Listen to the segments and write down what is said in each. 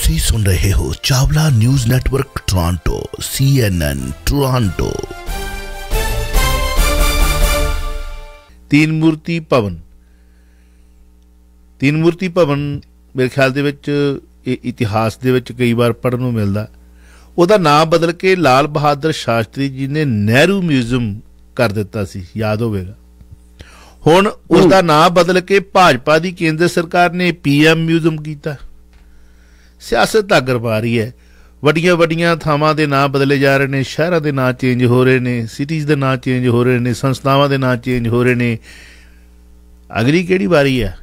ਤੁਸੀਂ ਸੁਣ ਰਹੇ ਹੋ Chawla news network Toronto CNN Toronto. Teen Murti Bhavan. ਤੀਨ ਮੂਰਤੀ ਭਵਨ ਮੇਰੇ ਖਿਆਲ ਦੇ ਵਿੱਚ ਇਹ ਇਤਿਹਾਸ ਦੇ ਵਿੱਚ ਕਈ ਵਾਰ ਪੜਨ ਨੂੰ ਮਿਲਦਾ। ਉਹਦਾ ਨਾਮ ਬਦਲ ਕੇ ਲਾਲ ਬਹਾਦਰ ਸ਼ਾਸਤਰੀ ਜੀ ਨੇ ਨਹਿਰੂ ਮਿਊਜ਼ੀਅਮ ਕਰ ਦਿੱਤਾ ਸੀ ਯਾਦ ਹੋਵੇਗਾ। ਹੁਣ ਉਸ ਦਾ ਨਾਮ ਬਦਲ ਕੇ ਭਾਜਪਾ ਦੀ ਕੇਂਦਰ ਸਰਕਾਰ ਨੇ ਪੀਐਮ ਮਿਊਜ਼ੀਅਮ ਕੀਤਾ। ਸਿਆਸਤ ਦਾ ਗਰਬਾਰੀ ਹੈ। ਵੱਡੀਆਂ ਵੱਡੀਆਂ ਥਾਵਾਂ ਦੇ ਨਾਂ ਬਦਲੇ ਜਾ ਰਹੇ ਨੇ ਸ਼ਹਿਰਾਂ ਦੇ ਨਾਂ ਚੇਂਜ ਹੋ ਰਹੇ ਨੇ ਸਿਟੀਜ਼ ਦੇ ਨਾਂ ਚੇਂਜ ਹੋ ਰਹੇ ਨੇ ਸੰਸਥਾਵਾਂ ਦੇ ਨਾਂ ਚੇਂਜ ਹੋ ਰਹੇ ਨੇ। ਅਗਲੀ ਕਿਹੜੀ ਵਾਰੀ ਹੈ?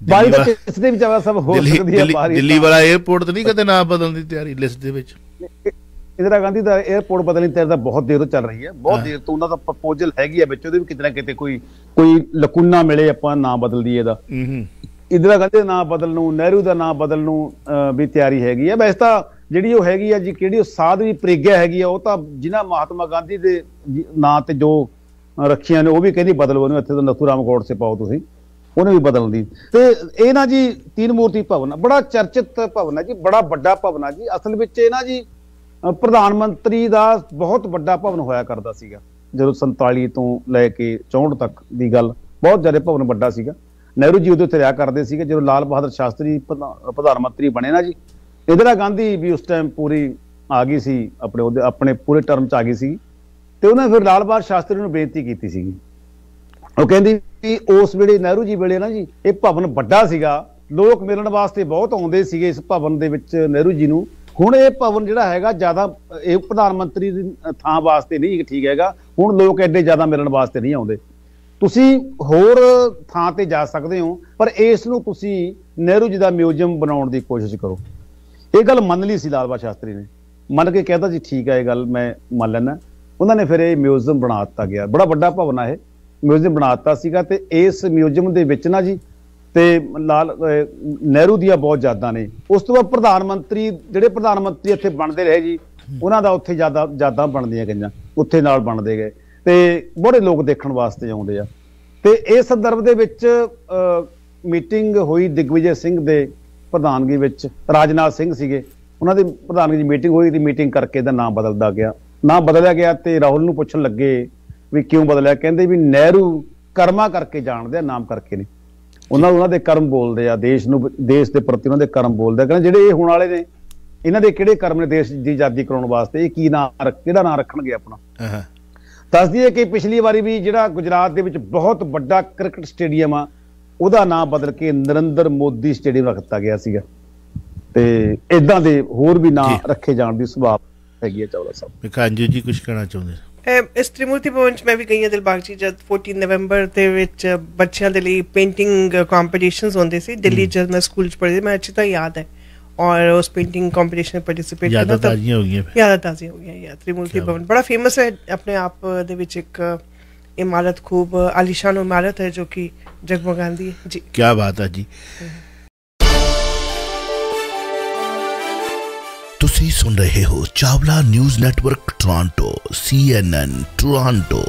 ਬਾਰੀ ਤਾਂ ਇਸ ਦੇ ਵਿੱਚ ਸਭ ਹੋ ਸਕਦੀ ਹੈ ਬਾਰੀ ਦਿੱਲੀ ਵਾਲਾ 에어ਪੋਰਟ ਤੇ ਨਹੀਂ ਕਦੇ ਨਾਂ ਬਦਲਣ ਦੀ ਤਿਆਰੀ ਲਿਸਟ ਦੇ ਵਿੱਚ? ਇੰਦਰਾ ਗਾਂਧੀ ਦਾ 에어ਪੋਰਟ ਬਦਲਣ ਦੀ ਤਿਆਰੀ ਤਾਂ ਬਹੁਤ ਦੇਰ ਤੋਂ ਚੱਲ ਰਹੀ ਹੈ। ਬਹੁਤ ਦੇਰ ਤੋਂ ਉਹਨਾਂ ਦਾ ਪ੍ਰਪੋਜ਼ਲ ਹੈਗੀ ਹੈ ਵਿੱਚ ਉਹਦੇ ਵੀ ਕਿਤੇ ਨਾ ਕਿਤੇ ਕੋਈ ਕੋਈ ਲਕੂਨਾ ਮਿਲੇ ਆਪਾਂ ਨਾਂ ਬਦਲ ਦਈਏ ਦਾ। ਹੂੰ ਹੂੰ ਇੰਦਰਾ ਗਾਂਧੀ ਦਾ ਨਾਮ ਬਦਲਣ ਨੂੰ ਨਹਿਰੂ ਦਾ ਨਾਂ ਬਦਲਣ ਨੂੰ ਅਹ, ਵੀ ਤਿਆਰੀ ਹੈਗੀ ਹੈ ਵੈਸੇ ਤਾਂ ਜਿਹੜੀ ਉਹ ਹੈਗੀ ਆ ਜੀ ਕਿਹੜੀ ਉਹ ਸਾਧਵੀ ਪ੍ਰੇਗਿਆ ਹੈਗੀ ਆ ਉਹ ਤਾਂ ਜਿਨ੍ਹਾਂ ਮਹਾਤਮਾ ਗਾਂਧੀ ਦੇ ਨਾਂ ਤੇ ਜੋ ਰੱਖੀਆਂ ਨੇ ਉਹ ਵੀ ਕਹਿੰਦੀ ਬਦਲੋ ਉਹਨੂੰ ਇੱਥੇ ਤਾਂ ਨਥੂ ਰਾਮ ਗੋਡਸੇ ਪਾਓ ਤੁਸੀਂ। ਉਹਨੇ ਵੀ ਬਦਲਣ ਦੀ ਤੇ ਇਹ ਨਾ ਜੀ ਤੀਨ ਮੂਰਤੀ ਭਵਨ ਆ, ਬੜਾ ਚਰਚਿਤ ਭਵਨ ਹੈ ਜੀ ਬੜਾ ਵੱਡਾ ਭਵਨ ਹੈ ਜੀ। ਅਸਲ ਵਿੱਚ ਇਹ ਨਾ ਜੀ ਪ੍ਰਧਾਨ ਮੰਤਰੀ ਦਾ ਬਹੁਤ ਵੱਡਾ ਭਵਨ ਹੋਇਆ ਕਰਦਾ ਸੀਗਾ ਜਦੋਂ 47 ਤੋਂ ਲੈ ਕੇ 64 ਤੱਕ ਦੀ ਗੱਲ ਬਹੁਤ ਜ਼ਿਆਦਾ ਭਵਨ ਵੱਡਾ ਸੀਗਾ। ਨਹਿਰੂ ਜੀ ਉਦੋਂ ਉੱਥੇ ਰਿਹਾ ਕਰਦੇ ਸੀਗੇ, ਜਦੋਂ ਲਾਲ ਬਹਾਦਰ ਸ਼ਾਸਤਰੀ ਪ੍ਰਧਾਨ ਮੰਤਰੀ ਬਣੇ ਨਾ ਜੀ। ਇੰਦਰਾ ਗਾਂਧੀ ਵੀ ਉਸ ਟਾਈਮ ਪੂਰੀ ਆ ਗਈ ਸੀ, ਆਪਣੇ ਉਹਦੇ, ਆਪਣੇ ਪੂਰੇ ਟਰਮ ਚ ਆ ਗਈ ਸੀ ਤੇ ਉਹਨਾਂ ਫਿਰ ਲਾਲ ਬਹਾਦਰ ਸ਼ਾਸਤਰੀ ਨੂੰ ਬੇਨਤੀ ਕੀਤੀ ਸੀਗੀ। ਉਹ ਕਹਿੰਦੀ ਵੀ ਉਸ ਵੇਲੇ ਨਹਿਰੂ ਜੀ ਵੇਲੇ ਨਾ ਜੀ, ਇਹ ਭਵਨ ਵੱਡਾ ਸੀਗਾ। ਲੋਕ ਮਿਲਣ ਵਾਸਤੇ ਬਹੁਤ ਆਉਂਦੇ ਸੀਗੇ ਇਸ ਭਵਨ ਦੇ ਵਿੱਚ ਨਹਿਰੂ ਜੀ ਨੂੰ। ਹੁਣ ਇਹ ਭਵਨ ਜਿਹੜਾ ਹੈਗਾ, ਜ਼ਿਆਦਾ, ਇਹ ਪ੍ਰਧਾਨ ਮੰਤਰੀ ਦੀ ਥਾਂ ਵਾਸਤੇ ਨਹੀਂ ਠੀਕ ਹੈਗਾ। ਹੁਣ ਲੋਕ ਐਡੇ ਜ਼ਿਆਦਾ ਮਿਲਣ ਵਾਸਤੇ ਨਹੀਂ ਆਉਂਦੇ। ਤੁਸੀਂ ਹੋਰ ਥਾਂ ਤੇ ਜਾ ਸਕਦੇ ਹੋ, ਪਰ ਇਸ ਨੂੰ ਤੁਸੀਂ ਨਹਿਰੂ ਜੀ ਦਾ ਮਿਊਜ਼ੀਅਮ ਬਣਾਉਣ ਦੀ ਕੋਸ਼ਿਸ਼ ਕਰੋ। ਇਹ ਗੱਲ ਮੰਨ ਲਈ ਸੀ ਲਾਲ ਬਹਾਦਰ ਸ਼ਾਸਤਰੀ ਨੇ। ਮੰਨ ਕੇ ਕਹਿੰਦਾ ਜੀ, ਠੀਕ ਹੈ ਇਹ ਗੱਲ ਮੈਂ ਮੰਨ ਲੈਣਾ ਉਹਨਾਂ ਨੇ ਫਿਰ ਇਹ ਮਿਊਜ਼ੀਅਮ ਬਣਾ ਦਿੱਤਾ ਗਿਆ। ਬੜਾ ਵੱਡਾ ਭਵਨ ਆ ਇਹ। ਮਿਊਜ਼ੀਅਮ ਬਣਾ ਦਿੱਤਾ ਸੀਗਾ ਤੇ ਇਸ ਮਿਊਜ਼ੀਅਮ ਦੇ ਵਿੱਚ ਨਾ ਜੀ, ਤੇ ਲਾਲ ਨਹਿਰੂ ਦੀਆਂ ਬਹੁਤ ਯਾਦਾਂ ਨੇ। ਉਸ ਤੋਂ ਬਾਅਦ ਪ੍ਰਧਾਨ ਮੰਤਰੀ, ਜਿਹੜੇ ਪ੍ਰਧਾਨ ਮੰਤਰੀ ਇੱਥੇ ਬਣਦੇ ਰਹੇ ਜੀ, ਉਹਨਾਂ ਦਾ ਉੱਥੇ ਜ਼ਿਆਦਾ ਯਾਦਾਂ ਬਣਦੀਆਂ ਗਈਆਂ। ਉੱਥੇ ਨਾਲ ਬਣਦੇ ਗਏ। ਤੇ ਬੜੇ ਲੋਕ ਦੇਖਣ ਵਾਸਤੇ ਆਉਂਦੇ ਆ। ਤੇ ਇਸ ਸੰਦਰਭ ਦੇ ਵਿੱਚ ਮੀਟਿੰਗ ਹੋਈ ਦਿਗਵਿਜੇ ਸਿੰਘ ਦੇ ਪ੍ਰਧਾਨਗੀ ਵਿੱਚ। ਰਾਜਨਾਥ ਸਿੰਘ ਸੀਗੇ। ਉਹਨਾਂ ਦੀ ਪ੍ਰਧਾਨਗੀ ਦੀ ਮੀਟਿੰਗ ਹੋਈ ਤੇ ਮੀਟਿੰਗ ਕਰਕੇ ਇਹਦਾ ਨਾਮ ਬਦਲਦਾ ਗਿਆ। ਨਾਮ ਬਦਲਿਆ ਗਿਆ ਤੇ ਰਾਹੁਲ ਨੂੰ ਪੁੱਛਣ ਲੱਗੇ ਵੀ ਕਿਉਂ ਬਦਲਿਆ? ਕਹਿੰਦੇ ਵੀ ਨਹਿਰੂ ਕਰਮਾ ਕਰਕੇ ਜਾਣਦੇ ਆ, ਨਾਮ ਕਰਕੇ ਨੇ ਉਹਨਾਂ ਉਹਨਾਂ ਦੇ ਕਰਮ ਬੋਲਦੇ ਆ, ਦੇਸ਼ ਨੂੰ, ਦੇਸ਼ ਦੇ ਪ੍ਰਤੀ ਉਹਨਾਂ ਦੇ ਕਰਮ ਬੋਲਦੇ ਆ। ਕਹਿੰਦੇ ਜਿਹੜੇ ਇਹ ਹੋਣ ਵਾਲੇ ਨੇ, ਇਹਨਾਂ ਦੇ ਕਿਹੜੇ ਕਰਮ ਨੇ ਦੇਸ਼ ਦੀ ਆਜ਼ਾਦੀ ਕਰਾਉਣ ਵਾਸਤੇ? ਇਹ ਕੀ ਨਾਮ ਕਿਹੜਾ ਨਾਮ ਰੱਖਣਗੇ ਆਪਣਾ? ਹਾਂ ਦੱਸ ਦਈਏ ਕਿ ਪਿਛਲੀ ਵਾਰੀ ਵੀ ਜਿਹੜਾ ਗੁਜਰਾਤ ਦੇ ਵਿੱਚ ਬਹੁਤ ਵੱਡਾ ਕ੍ਰਿਕਟ ਸਟੇਡੀਅਮ ਆ ਉਹਦਾ ਨਾਮ ਬਦਲ ਕੇ ਨਰਿੰਦਰ ਮੋਦੀ ਸਟੇਡੀਅਮ ਰੱਖ ਦਿੱਤਾ ਗਿਆ ਸੀਗਾ। ਤੇ ਇਦਾਂ ਦੇ ਹੋਰ ਵੀ ਨਾਮ ਜੀ। ਰੱਖੇ ਜਾਣ ਦੀ ਸੁਭਾਅ ਹੈਗੀ ਹੈ ਚੌੜਾ ਸਾਹਿਬ ਵਿਕਾਂਜੂ ਜੀ ਕੁਝ ਕਹਿਣਾ ਚਾਹੁੰਦੇ ਇਸ ਤ੍ਰਿਮੂਰਤੀ ਭਵਨ ਚ ਮੈਂ ਵੀ ਗਈ ਹਾਂ ਦਿਲਬਾਗ ਜੀ ਜਦ 14 ਨਵੰਬਰ ਦੇ ਵਿੱਚ ਬੱਚਿਆਂ ਦੇ ਲਈ ਪੇਂਟਿੰਗ ਕੰਪੀਟੀਸ਼ਨਸ ਹੁੰਦੇ ਸੀ ਦਿੱਲੀ ਜਦ ਮੈਂ ਸਕੂਲ ਚ ਪੜ੍ਹਦੀ ਮੈਂ ਅੱਛੀ ਤਰ੍ਹਾਂ ਯਾਦ ਹੈ। ਔਰ ਉਸ ਪੇਂਟਿੰਗ ਕੰਪੀਟੀਸ਼ਨ ਵਿੱਚ ਪਾਰਟਿਸਿਪੇਟ ਯਾਦਾਂ ਤਾਜ਼ੀਆਂ ਹੋ ਗਈਆਂ ਫਿਰ ਯਾਦਾਂ ਤਾਜ਼ੀ ਹੋ ਗਈਆਂ ਯਾਰ ਤ੍ਰਿਮੂਰਤੀ ਕਿਆ ਭਵਨ ਬੜਾ ਫੇਮਸ ਹੈ ਆਪਣੇ ਆਪ ਦੇ ਵਿੱਚ ਇੱਕ ਇਮਾਰਤ ਖੂਬ ਆਲੀਸ਼ਾਨ ਇਮਾਰਤ ਹੈ ਜੋ ਕਿ ਜਗਮਗਾਉਂਦੀ ਹੈ ਜੀ ਕੀ ਬਾਤ ਹੈ ਜੀ ਤੁਸੀਂ ਸੁਣ ਰਹੇ ਹੋ Chawla news network Toronto CNN Toronto